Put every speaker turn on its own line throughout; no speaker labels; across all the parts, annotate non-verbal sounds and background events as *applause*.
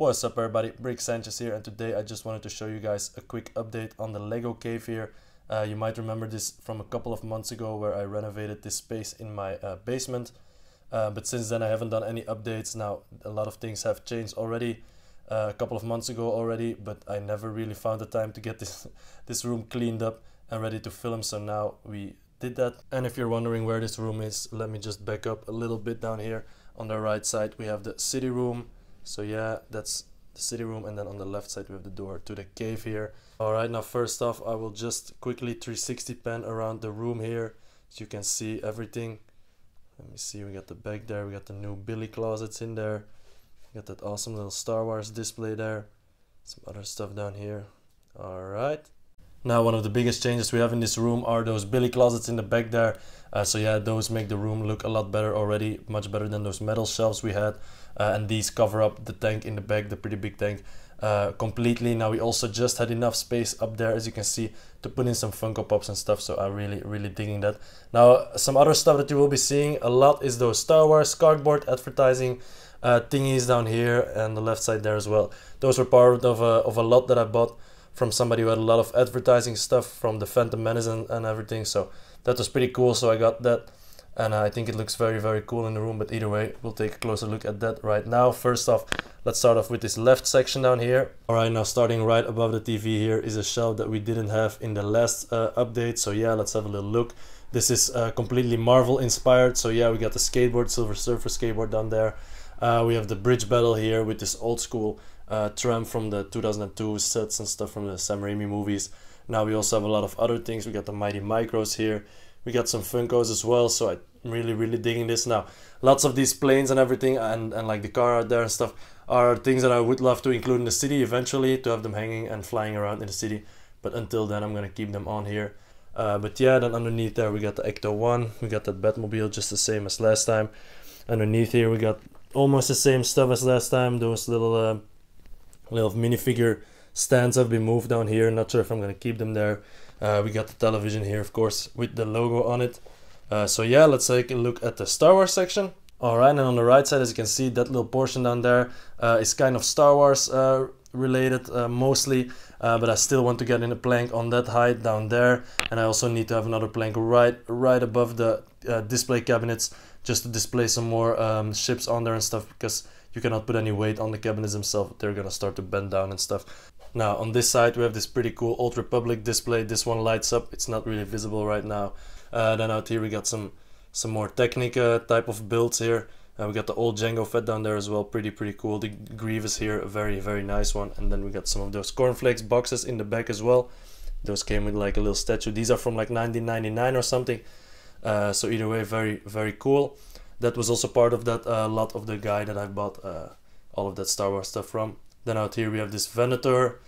What's up everybody, Brick Sanchez here and today I just wanted to show you guys a quick update on the Lego cave here. Uh, you might remember this from a couple of months ago where I renovated this space in my uh, basement. Uh, but since then I haven't done any updates. Now a lot of things have changed already uh, a couple of months ago already but I never really found the time to get *laughs* this, this room cleaned up and ready to film so now we did that. And if you're wondering where this room is, let me just back up a little bit down here. On the right side we have the city room so yeah that's the city room and then on the left side we have the door to the cave here. All right now first off i will just quickly 360 pan around the room here. So you can see everything. Let me see we got the back there we got the new billy closets in there. We got that awesome little star wars display there. Some other stuff down here. All right now one of the biggest changes we have in this room are those billy closets in the back there. Uh, so yeah those make the room look a lot better already much better than those metal shelves we had. Uh, and these cover up the tank in the back the pretty big tank uh, completely. Now we also just had enough space up there as you can see to put in some Funko Pops and stuff. So I'm really really digging that. Now some other stuff that you will be seeing a lot is those Star Wars cardboard advertising uh, thingies down here and the left side there as well. Those were part of a, of a lot that I bought from somebody who had a lot of advertising stuff from the Phantom Menace and, and everything. So that was pretty cool. So I got that and I think it looks very, very cool in the room. But either way, we'll take a closer look at that right now. First off, let's start off with this left section down here. All right, now starting right above the TV here is a shelf that we didn't have in the last uh, update. So yeah, let's have a little look. This is uh, completely Marvel inspired. So yeah, we got the skateboard, Silver Surfer skateboard down there. Uh, we have the bridge battle here with this old school uh, tram from the 2002 sets and stuff from the Sam Raimi movies. Now we also have a lot of other things. We got the Mighty Micros here. We got some Funkos as well. So I'm really, really digging this now. Lots of these planes and everything and, and like the car out there and stuff are things that I would love to include in the city eventually to have them hanging and flying around in the city. But until then, I'm going to keep them on here. Uh, but yeah, then underneath there we got the Ecto 1. We got that Batmobile just the same as last time. Underneath here we got almost the same stuff as last time. Those little uh, little minifigure stands have been moved down here. Not sure if I'm gonna keep them there. Uh, we got the television here, of course, with the logo on it. Uh, so yeah, let's take a look at the Star Wars section. Alright, and on the right side, as you can see, that little portion down there uh, is kind of Star Wars uh, related uh, mostly, uh, but I still want to get in a plank on that height down there, and I also need to have another plank right right above the display cabinets just to display some more um, ships on there and stuff because you cannot put any weight on the cabinets themselves they're gonna start to bend down and stuff. Now on this side we have this pretty cool old republic display. This one lights up. It's not really visible right now. Uh, then out here we got some some more technica type of builds here. Uh, we got the old Jango Fett down there as well. Pretty pretty cool. The Grievous here a very very nice one. And then we got some of those cornflakes boxes in the back as well. Those came with like a little statue. These are from like 1999 or something. Uh, so either way very very cool that was also part of that uh, lot of the guy that I bought uh, all of that Star Wars stuff from. Then out here we have this Venator,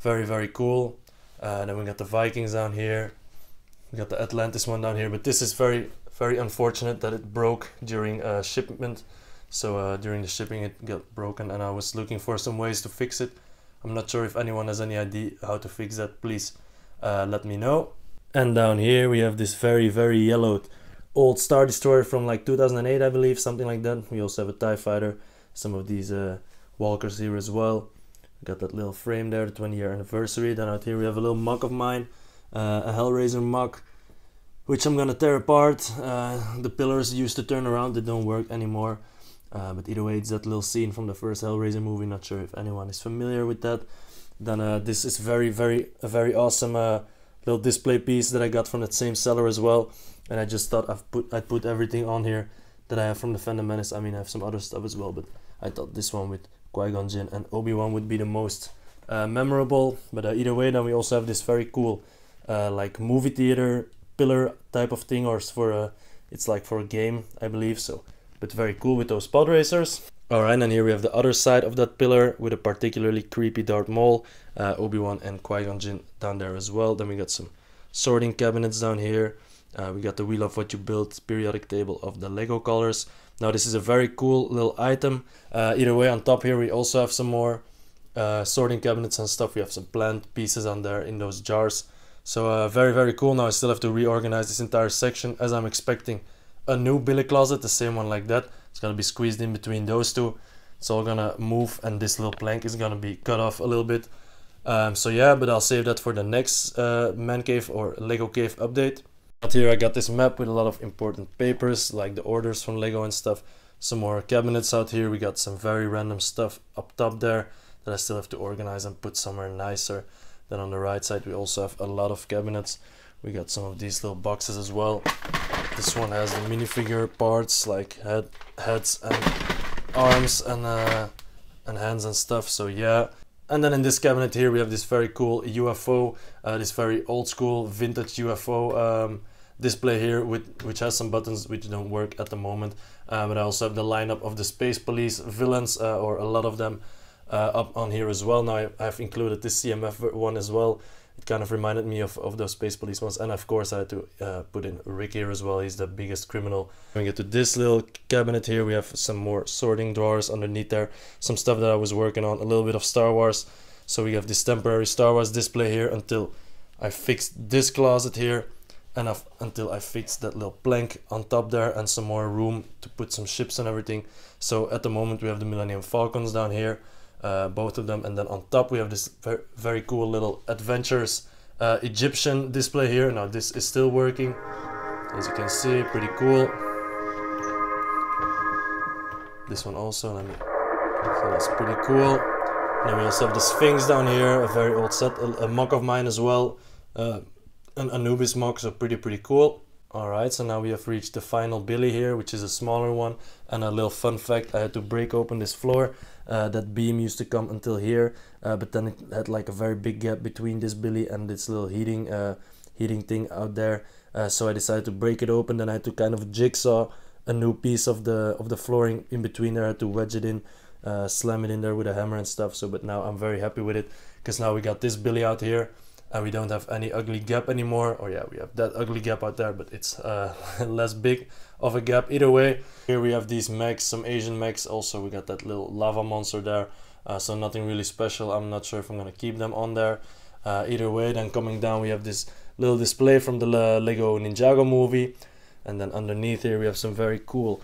very very cool. Uh, then we got the Vikings down here. We got the Atlantis one down here, but this is very very unfortunate that it broke during uh, shipment. So uh, during the shipping it got broken, and I was looking for some ways to fix it. I'm not sure if anyone has any idea how to fix that. Please uh, let me know. And down here we have this very very yellowed old Star Destroyer from like 2008, I believe, something like that. We also have a TIE Fighter, some of these uh, walkers here as well. Got that little frame there, the 20 year anniversary. Then out here we have a little MOC of mine, uh, a Hellraiser MOC, which I'm gonna tear apart. Uh, the pillars used to turn around, they don't work anymore. Uh, but either way, it's that little scene from the first Hellraiser movie. Not sure if anyone is familiar with that. Then uh, this is very, very, a very awesome uh, little display piece that I got from that same seller as well and I just thought I've put I'd put everything on here that I have from the Phantom Menace. I mean, I have some other stuff as well, but I thought this one with Qui-Gon Jinn and Obi-Wan would be the most uh, memorable. But uh, either way, then we also have this very cool, uh, like movie theater pillar type of thing, or for a, it's like for a game, I believe. So, but very cool with those pod racers. Alright, and here we have the other side of that pillar with a particularly creepy Darth Maul, uh, Obi-Wan and Qui-Gon Jinn down there as well. Then we got some sorting cabinets down here. Uh, we got the wheel of what you built periodic table of the Lego colors. Now this is a very cool little item. Uh, either way on top here we also have some more uh, sorting cabinets and stuff. We have some plant pieces on there in those jars. So uh, very very cool. Now I still have to reorganize this entire section as I'm expecting a new billy closet, the same one like that. It's gonna be squeezed in between those two. it's all gonna move and this little plank is gonna be cut off a little bit. Um, so yeah but I'll save that for the next uh, man cave or Lego cave update. But here I got this map with a lot of important papers like the orders from Lego and stuff. Some more cabinets out here. We got some very random stuff up top there that I still have to organize and put somewhere nicer then on the right side. We also have a lot of cabinets we got some of these little boxes as well. This one has the minifigure parts like head heads and arms and uh, and hands and stuff so yeah. And then in this cabinet here we have this very cool UFO uh, this very old school vintage UFO um, display here with which has some buttons which don't work at the moment uh, but I also have the lineup of the space police villains uh, or a lot of them uh, up on here as well. Now I've included this CMF one as well kind of reminded me of, of those Space Police ones. And of course, I had to uh, put in Rick here as well. He's the biggest criminal. We get to this little cabinet here, we have some more sorting drawers underneath there. Some stuff that I was working on, a little bit of Star Wars. So we have this temporary Star Wars display here until I fixed this closet here. And I've, until I fixed that little plank on top there and some more room to put some ships and everything. So at the moment we have the Millennium Falcons down here uh, both of them. And then on top we have this very, very cool little adventures uh, Egyptian display here. Now this is still working. As you can see pretty cool. This one also let me so that's pretty cool. Then we also have the Sphinx down here a very old set a, a MOC of mine as well. Uh, an Anubis MOC so pretty pretty cool. Alright, so now we have reached the final Billy here, which is a smaller one. And a little fun fact, I had to break open this floor. Uh, that beam used to come until here, uh, but then it had like a very big gap between this Billy and this little heating uh, heating thing out there. Uh, so I decided to break it open, then I had to kind of jigsaw a new piece of the of the flooring in between there. I had to wedge it in, uh, slam it in there with a hammer and stuff. So, but now I'm very happy with it, because now we got this Billy out here and we don't have any ugly gap anymore. Or yeah we have that ugly gap out there but it's uh, *laughs* less big of a gap. Either way here we have these mechs some asian mechs. Also we got that little lava monster there. Uh, so nothing really special. I'm not sure if i'm gonna keep them on there. Uh, either way then coming down we have this little display from the lego ninjago movie. And then underneath here we have some very cool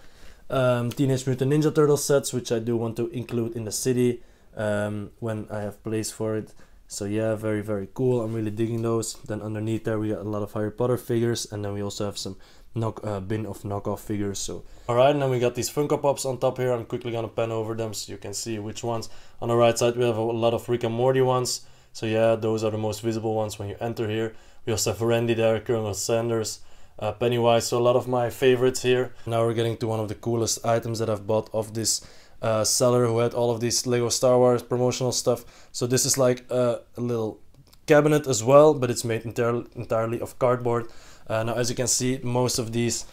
um, teenage mutant ninja turtle sets which i do want to include in the city um, when i have place for it so yeah, very, very cool. I'm really digging those. Then underneath there, we got a lot of Harry Potter figures. And then we also have some knock uh, bin of knockoff figures. So Alright, and then we got these Funko Pops on top here. I'm quickly gonna pan over them so you can see which ones. On the right side, we have a lot of Rick and Morty ones. So yeah, those are the most visible ones when you enter here. We also have Randy there, Colonel Sanders, uh, Pennywise. So a lot of my favorites here. Now we're getting to one of the coolest items that I've bought of this uh, seller who had all of these Lego Star Wars promotional stuff. So this is like a, a little cabinet as well, but it's made entirely entirely of cardboard. Uh, now, as you can see, most of these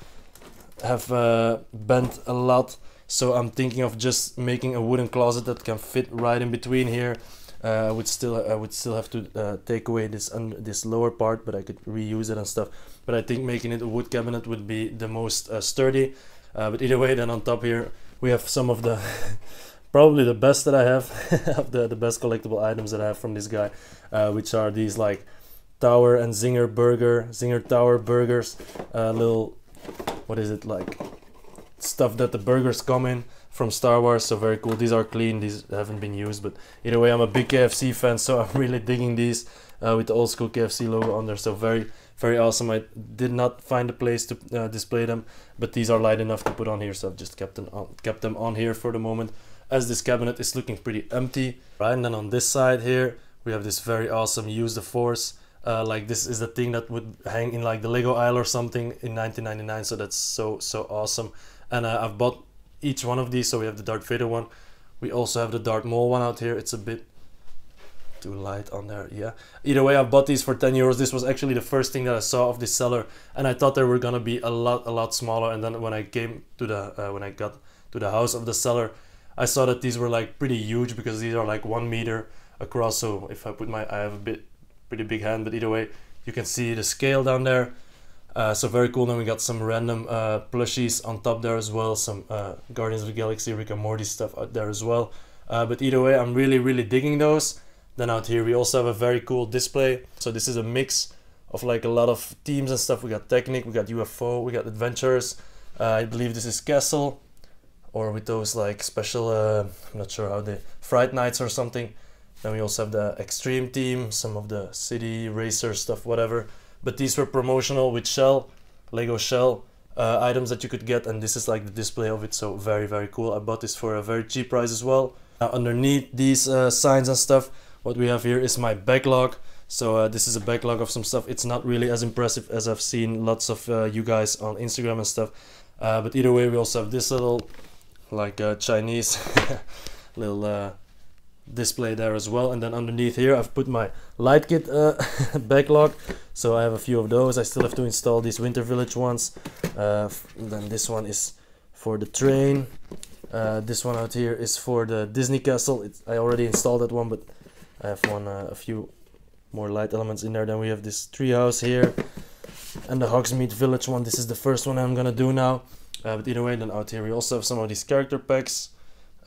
have uh, bent a lot. So I'm thinking of just making a wooden closet that can fit right in between here. Uh, I would still I would still have to uh, take away this this lower part, but I could reuse it and stuff. But I think making it a wood cabinet would be the most uh, sturdy. Uh, but either way, then on top here we have some of the *laughs* probably the best that I have *laughs* of the the best collectible items that I have from this guy, uh, which are these like Tower and Zinger burger, Zinger Tower burgers, uh, little what is it like stuff that the burgers come in from Star Wars. So very cool. These are clean. These haven't been used, but either way, I'm a big KFC fan, *laughs* so I'm really digging these uh, with the old school KFC logo on there. So very very awesome. I did not find a place to uh, display them, but these are light enough to put on here, so I've just kept them on, kept them on here for the moment. As this cabinet is looking pretty empty, right? And then on this side here, we have this very awesome Use the Force. Uh, like this is the thing that would hang in like the Lego aisle or something in 1999. So that's so so awesome. And uh, I've bought each one of these. So we have the Darth Vader one. We also have the Darth Maul one out here. It's a bit too light on there yeah. Either way i bought these for 10 euros. This was actually the first thing that i saw of this seller and i thought they were gonna be a lot a lot smaller. And then when i came to the uh, when i got to the house of the seller i saw that these were like pretty huge because these are like one meter across. So if i put my i have a bit pretty big hand but either way you can see the scale down there. Uh, so very cool. Then we got some random uh, plushies on top there as well. Some uh, guardians of the galaxy rick and morty stuff out there as well. Uh, but either way i'm really really digging those then out here we also have a very cool display. So this is a mix of like a lot of teams and stuff. We got Technic, we got UFO, we got Adventures. Uh, I believe this is Castle. or with those like special, uh, I'm not sure how they, Fright Knights or something. Then we also have the Extreme Team, some of the City Racer stuff, whatever. But these were promotional with Shell, Lego Shell uh, items that you could get, and this is like the display of it, so very, very cool. I bought this for a very cheap price as well. Underneath these uh, signs and stuff, what we have here is my backlog. So uh, this is a backlog of some stuff. It's not really as impressive as I've seen lots of uh, you guys on Instagram and stuff. Uh, but either way, we also have this little, like uh, Chinese, *laughs* little uh, display there as well. And then underneath here, I've put my light kit uh, *laughs* backlog. So I have a few of those. I still have to install these Winter Village ones. then this one is for the train. this one out here is for the Disney Castle. It's, I already installed that one, but I have one a few more light elements in there. Then we have this treehouse here and the Hogsmeade Village one. This is the first one I'm gonna do now. Uh, but either way, then out here we also have some of these character packs.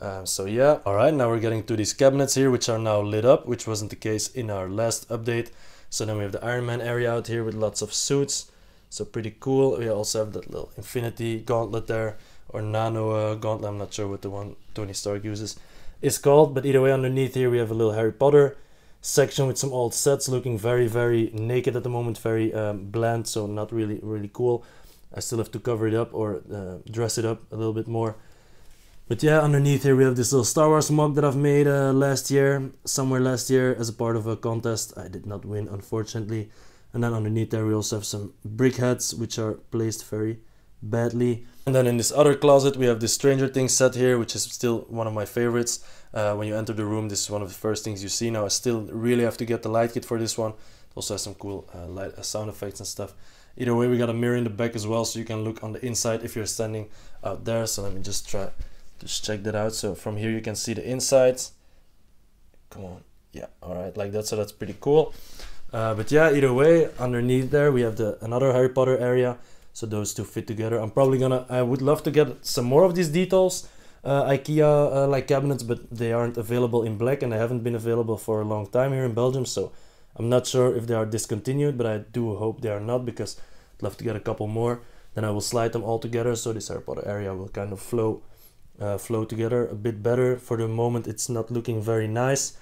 Uh, so yeah, alright, now we're getting to these cabinets here, which are now lit up, which wasn't the case in our last update. So then we have the Iron Man area out here with lots of suits. So pretty cool. We also have that little Infinity Gauntlet there, or Nano uh, Gauntlet, I'm not sure what the one Tony Stark uses is called. But either way, underneath here we have a little Harry Potter section with some old sets looking very very naked at the moment very um, bland so not really really cool. I still have to cover it up or uh, dress it up a little bit more. But yeah underneath here we have this little Star Wars MOC that I've made uh, last year somewhere last year as a part of a contest. I did not win unfortunately. And then underneath there we also have some brick heads which are placed very badly. And then in this other closet we have this Stranger Things set here which is still one of my favorites. Uh, when you enter the room this is one of the first things you see. Now I still really have to get the light kit for this one. It also has some cool uh, light uh, sound effects and stuff. Either way we got a mirror in the back as well so you can look on the inside if you're standing out there. So let me just try just check that out. So from here you can see the insides. Come on. Yeah all right like that. So that's pretty cool. Uh, but yeah either way underneath there we have the another Harry Potter area so those two fit together I'm probably gonna I would love to get some more of these Detolf uh, IKEA uh, like cabinets, but they aren't available in black and they haven't been available for a long time here in Belgium. So I'm not sure if they are discontinued, but I do hope they are not because I'd love to get a couple more. Then I will slide them all together so this Harry Potter area will kind of flow, uh, flow together a bit better. For the moment, it's not looking very nice.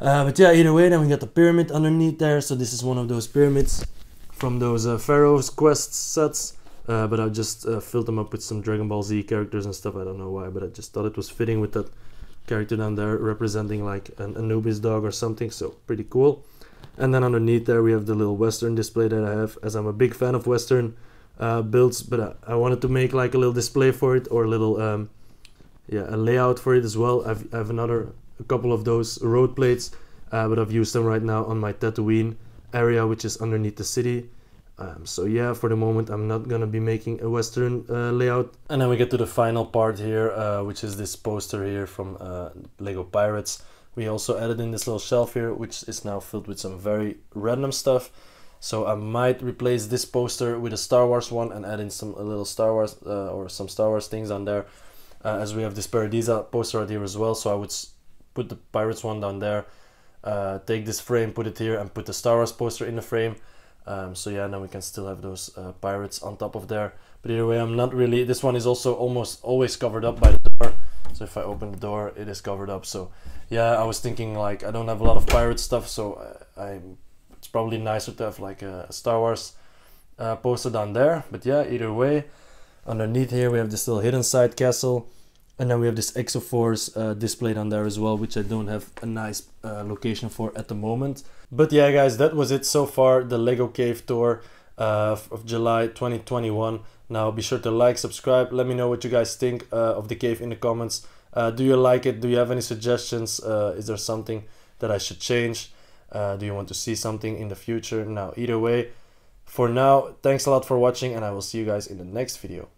Uh, but yeah, either way, then we got the pyramid underneath there. So this is one of those pyramids from those uh, Pharaoh's Quest sets. Uh, but I just uh, filled them up with some Dragon Ball Z characters and stuff. I don't know why, but I just thought it was fitting with that character down there representing like an Anubis dog or something. So pretty cool. And then underneath there we have the little Western display that I have, as I'm a big fan of Western uh, builds. But I, I, wanted to make like a little display for it or a little, um, yeah, a layout for it as well. I've, I have another, a couple of those road plates, uh, but I've used them right now on my Tatooine area, which is underneath the city. Um, so yeah, for the moment I'm not gonna be making a Western uh, layout. And then we get to the final part here, uh, which is this poster here from uh, Lego Pirates. We also added in this little shelf here, which is now filled with some very random stuff. So I might replace this poster with a Star Wars one and add in some a little Star Wars uh, or some Star Wars things on there. Uh, as we have this Paradisa poster right here as well. So I would put the Pirates one down there, uh, take this frame, put it here and put the Star Wars poster in the frame um, so yeah, now we can still have those uh, pirates on top of there. But either way, I'm not really. This one is also almost always covered up by the door. So if I open the door, it is covered up. So yeah, I was thinking like I don't have a lot of pirate stuff, so I, I it's probably nicer to have like a Star Wars uh, poster down there. But yeah, either way, underneath here we have this little hidden side castle. And then we have this Exoforce uh, displayed on there as well, which I don't have a nice uh, location for at the moment. But yeah, guys, that was it so far, the Lego Cave tour uh, of July 2021. Now be sure to like, subscribe, let me know what you guys think uh, of the cave in the comments. Uh, do you like it? Do you have any suggestions? Uh, is there something that I should change? do you want to see something in the future? Now, either way, for now, thanks a lot for watching and I will see you guys in the next video.